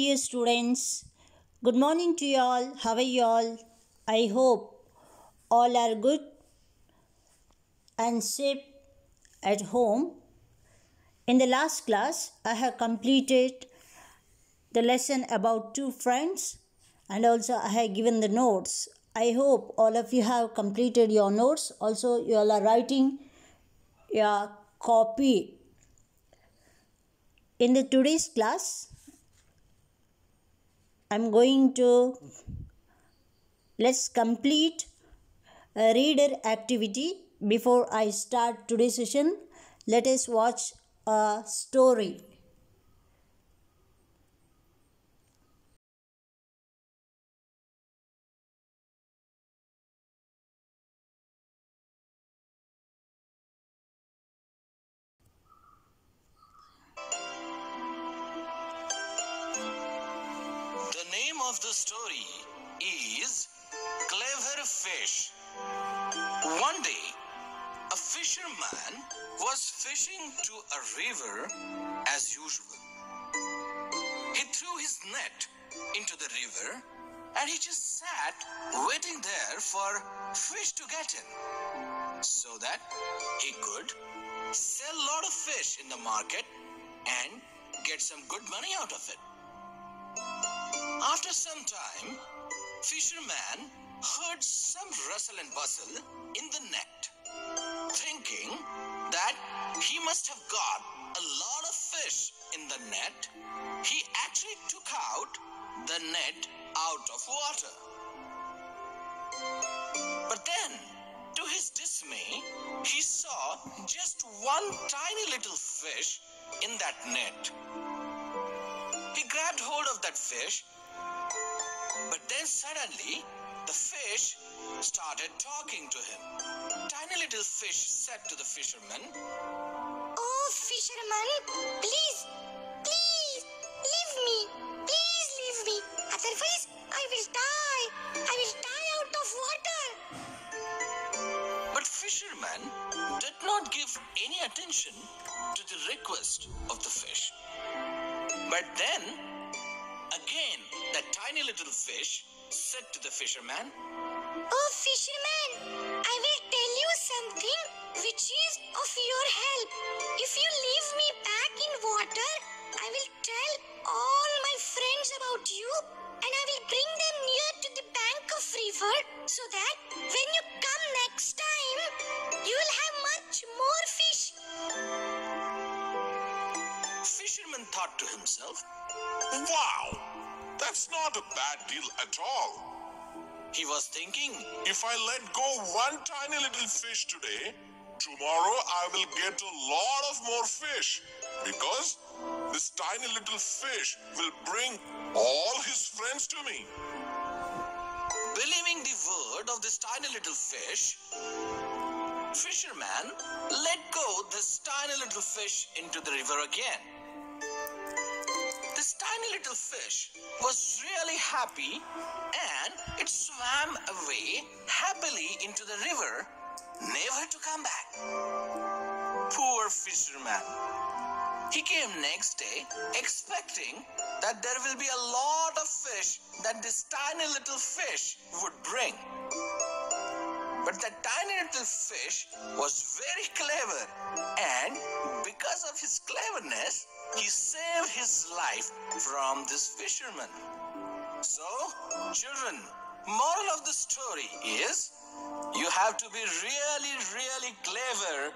dear students good morning to you all. How are you all? I hope all are good and safe at home. In the last class i have completed the lesson about two friends and also i have given the notes. I hope all of you have completed your notes. Also you all are writing your copy in the today's class i'm going to let's complete a reader activity. Before i start today's session let us watch a story the story is Clever Fish. One day, a fisherman was fishing to a river as usual. He threw his net into the river and he just sat waiting there for fish to get in so that he could sell a lot of fish in the market and get some good money out of it. Some time, fisherman heard some rustle and bustle in the net. Thinking that he must have got a lot of fish in the net, he actually took out the net out of water. But then, to his dismay, he saw just one tiny little fish in that net. He grabbed hold of that fish, but then suddenly the fish started talking to him. Tiny little fish said to the fisherman, Oh, fisherman, please, please, leave me. Please leave me. Otherwise, I will die. I will die out of water. But fisherman did not give any attention to the request of the fish. But then, tiny little fish said to the fisherman, Oh, fisherman, I will tell you something which is of your help. If you leave me back in water, I will tell all my friends about you and I will bring them near to the bank of river so that when you come next time, you will have much more fish. Fisherman thought to himself, Wow, that's not a bad deal at all. he was thinking, If I let go one tiny little fish today, tomorrow I will get a lot of more fish because this tiny little fish will bring all his friends to me. Believing the word of this tiny little fish, fisherman let go this tiny little fish into the river again. Little fish was really happy and it swam away happily into the river, never to come back. Poor fisherman. He came next day expecting that there will be a lot of fish that this tiny little fish would bring. But the tiny little fish was very clever, and because of his cleverness, he saved his life from this fisherman. So, children, moral of the story is you have to be really, really clever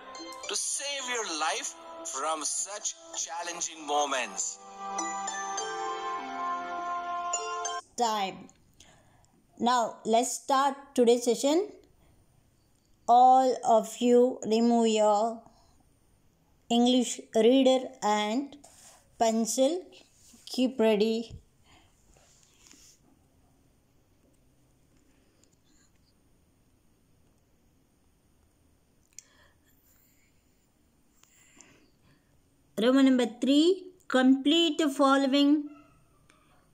to save your life from such challenging moments. time now let's start today's session all of you remove your english reader and pencil keep ready. Roman number 3 complete the following.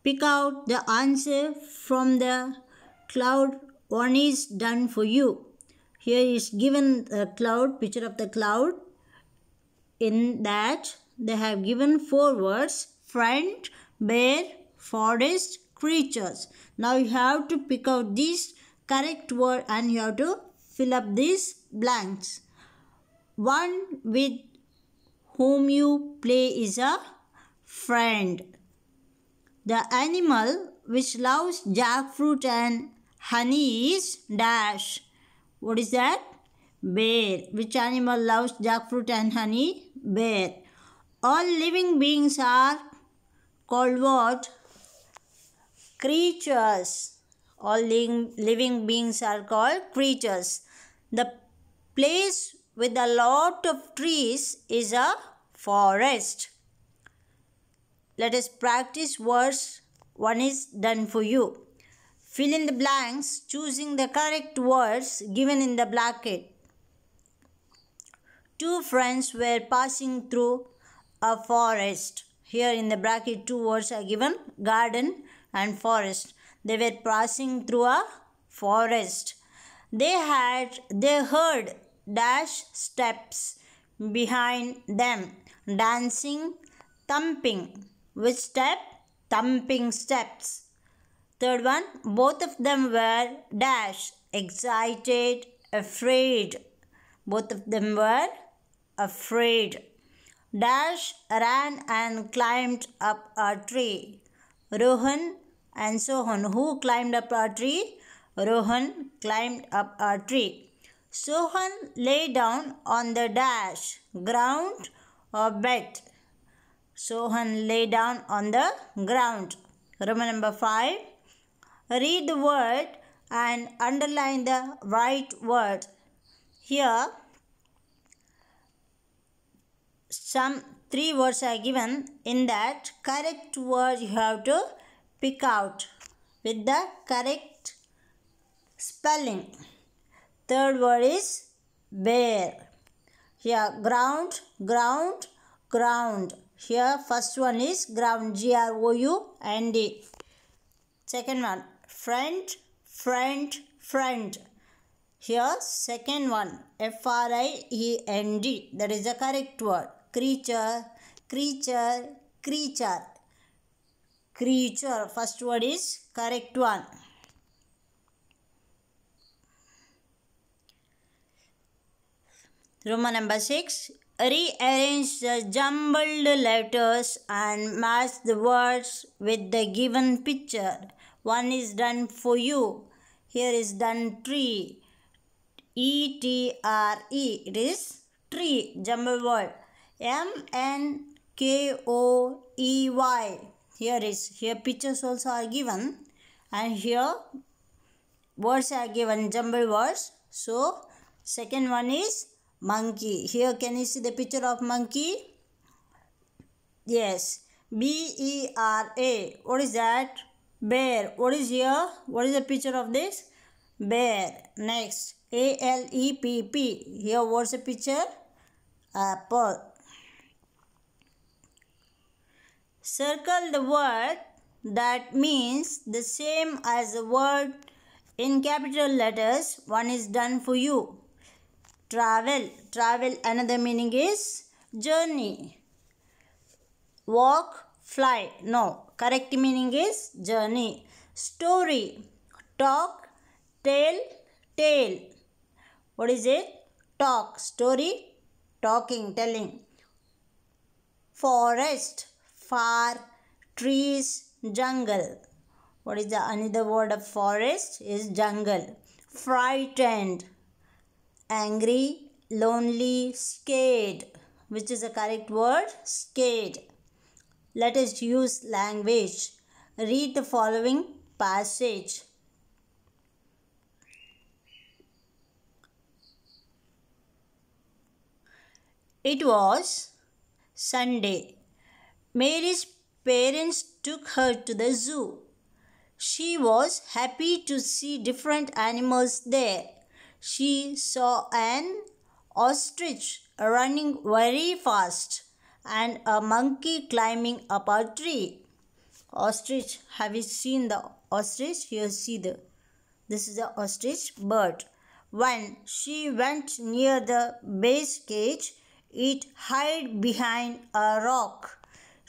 Pick out the answer from the cloud. One is done for you. Here is given the cloud picture of the cloud in that they have given four words friend, bear, forest, creatures. Now you have to pick out these correct word and you have to fill up these blanks. One with whom you play is a friend. The animal which loves jackfruit and honey is dash. What is that? Bear. Which animal loves jackfruit and honey? Bear. All living beings are called what? Creatures. All living, living beings are called creatures. The place with a lot of trees is a forest. Let us practice words. One is done for you. Fill in the blanks choosing the correct words given in the bracket. Two friends were passing through a forest. Here in the bracket, two words are given garden and forest. They were passing through a forest. They had, they heard dash steps behind them, dancing, thumping. Which step? Thumping steps. Third one, both of them were dash, excited, afraid. Both of them were afraid. Dash ran and climbed up a tree. Rohan and Sohan, who climbed up a tree? Rohan climbed up a tree. Sohan lay down on the dash, ground or bed. Sohan lay down on the ground. Roman number 5. Read the word and underline the right word. Here, some three words are given. In that, correct word you have to pick out with the correct spelling. Third word is bear. Here, ground, ground, ground. Here, first one is ground, G R O U N D. Second one, friend, friend, friend. Here, second one, F R I E N D. That is the correct word. Creature, creature, creature. Creature. First word is correct one. Roman number 6. Rearrange the jumbled letters and match the words with the given picture. One is done for you. Here is done tree. E T R E. It is tree. Jumbled word. M N K O E Y. Here is here pictures also are given and here words are given jumbled words. So second one is monkey. Here can you see the picture of monkey? Yes. B E R A. What is that? Bear. What is here? What is the picture of this? Bear. Next. A L E P P. Here what's the picture? Apple. Circle the word that means the same as the word in capital letters. One is done for you. Travel. Travel another meaning is journey. Walk, fly. No. Correct meaning is journey. Story. Talk, tell, tale. What is it? Talk. Story, talking, telling. Forest. Far. Trees, jungle. What is the another word of forest? Is jungle. Frightened angry, lonely, scared. Which is the correct word? Scared. Let us use language. Read the following passage. It was Sunday. Mary's parents took her to the zoo. She was happy to see different animals there she saw an ostrich running very fast and a monkey climbing up a tree. Ostrich, have you seen the ostrich? Here, see the. This is the ostrich bird. When she went near the base cage, it hid behind a rock.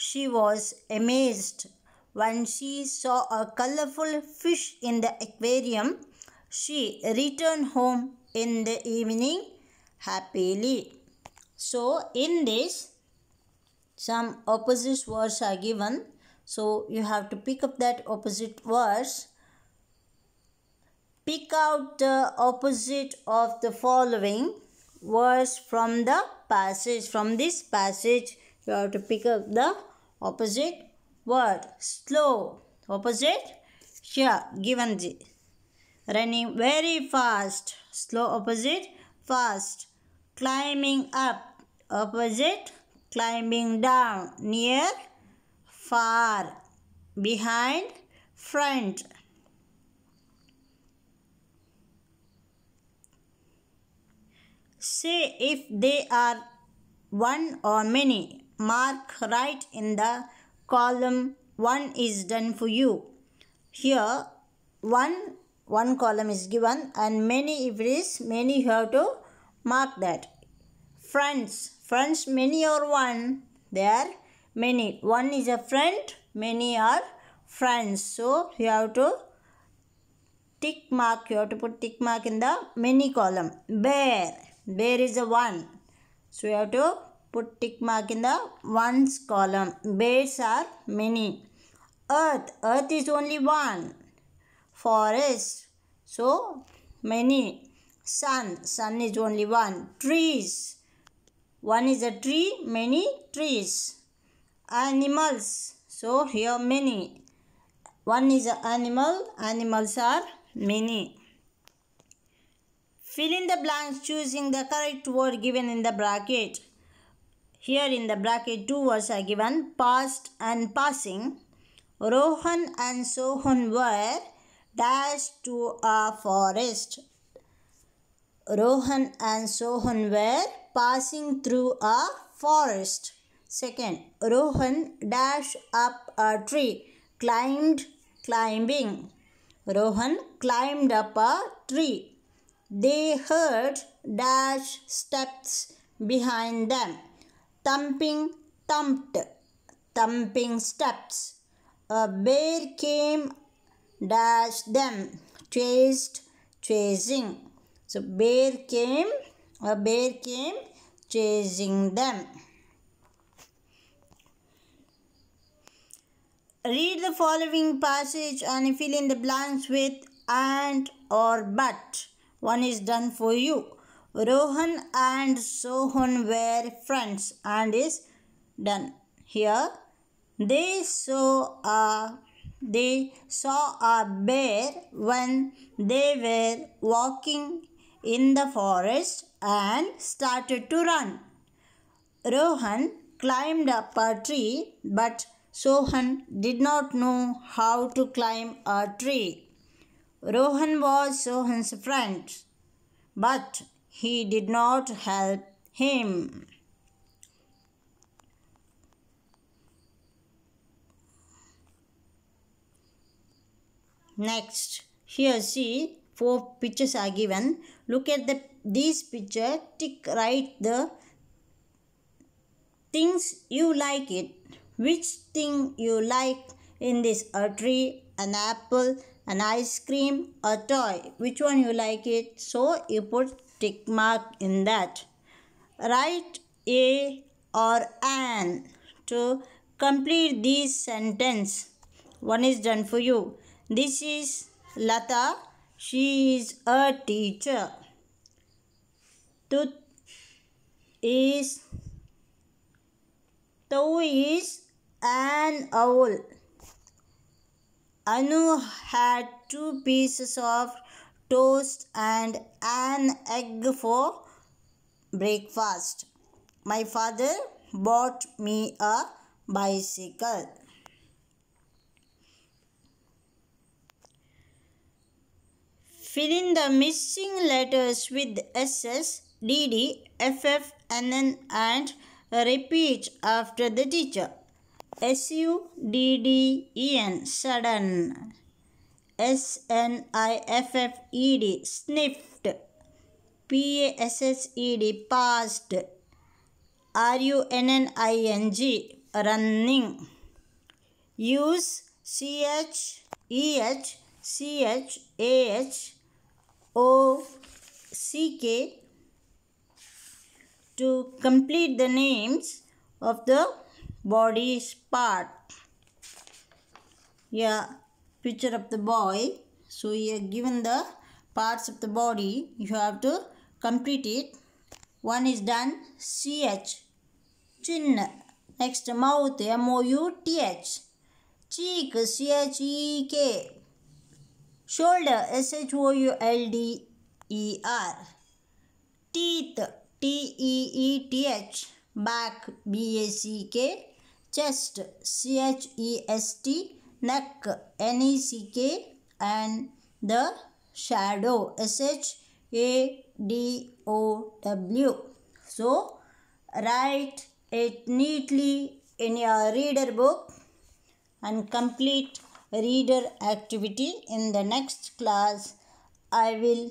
She was amazed when she saw a colorful fish in the aquarium. She returned home in the evening happily. So, in this, some opposite words are given. So, you have to pick up that opposite words. Pick out the opposite of the following words from the passage. From this passage, you have to pick up the opposite word. Slow. Opposite. Here, given the running very fast. Slow opposite. Fast. Climbing up. Opposite. Climbing down. Near. Far. Behind. Front. Say if they are one or many. Mark right in the column one is done for you. Here one one column is given and many if it is many you have to mark that. Friends. Friends many or one. They are many. One is a friend. Many are friends. So you have to tick mark. You have to put tick mark in the many column. Bear. Bear is a one. So you have to put tick mark in the ones column. Bears are many. Earth. Earth is only one. Forest. So many. Sun. Sun is only one. Trees. One is a tree. Many trees. Animals. So here many. One is an animal. Animals are many. Fill in the blanks choosing the correct word given in the bracket. Here in the bracket two words are given past and passing. Rohan and Sohan were dashed to a forest. Rohan and Sohan were passing through a forest. Second, Rohan dashed up a tree, climbed, climbing. Rohan climbed up a tree. They heard dash steps behind them. Thumping, thumped, thumping steps. A bear came, dashed them, chased, chasing. So bear came, a bear came, chasing them. Read the following passage and fill in the blanks with and or but. One is done for you. Rohan and Sohan were friends and is done. Here they saw a they saw a bear when they were walking in the forest and started to run. Rohan climbed up a tree, but Sohan did not know how to climb a tree. Rohan was Sohan's friend, but he did not help him. Next, here see four pictures are given. Look at the these picture. Tick write the things you like it. Which thing you like in this? A tree, an apple, an ice cream, a toy. Which one you like it? So you put tick mark in that. Write a or an to complete this sentence. One is done for you. This is Lata. She is a teacher. Tooth is Toe is an owl. Anu had two pieces of toast and an egg for breakfast. My father bought me a bicycle. Fill in the missing letters with SS, DD, FF, NN and repeat after the teacher. S U D D E N sudden. S N I F F E D sniffed. P A S S E D passed. R U N N I N G running. Use C H E H C H A H O C K to complete the names of the body's part. Yeah, picture of the boy. So you are given the parts of the body. You have to complete it. One is done. CH. Chin. Next mouth. M O U T H. Cheek. C H E K. Shoulder. S H O U L D E R. Teeth. T E E T H. Back. B A C K. Chest. Chest. Neck. N E C K. And the shadow. S H A D O W. So, write it neatly in your reader book and complete reader activity in the next class i will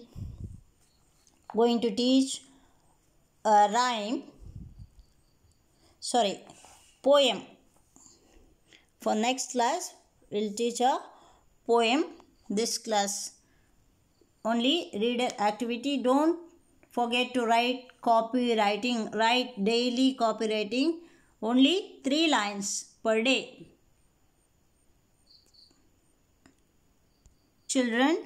going to teach a rhyme sorry poem for next class will teach a poem this class. Only reader activity. Don't forget to write copywriting. Write daily copywriting. Only three lines per day. Children.